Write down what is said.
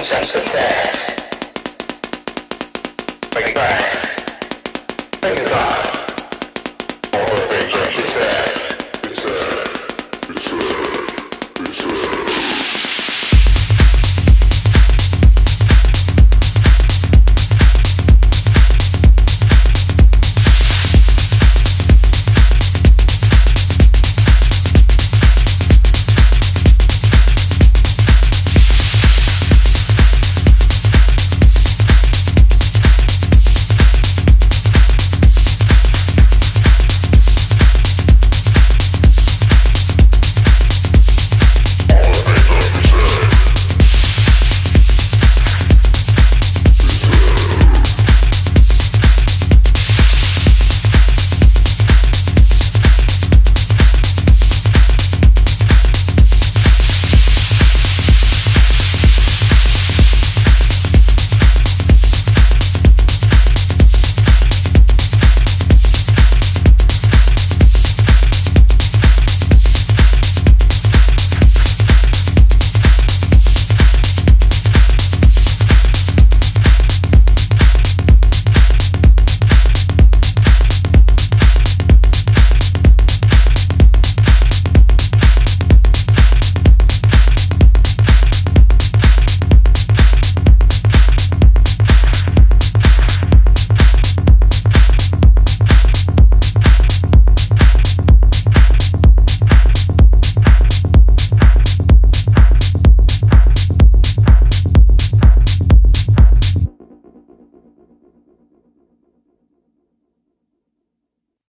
Nothing and to. Goodbye.